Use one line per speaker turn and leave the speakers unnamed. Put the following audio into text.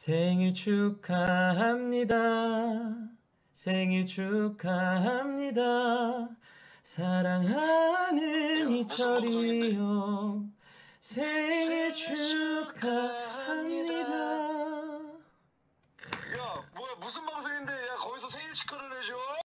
생일 축하합니다. 생일 축하합니다. 사랑하는 이철이요. 생일 축하합니다.
야 뭐야 무슨 방송인데 야 거기서 생일 축하를 해줘?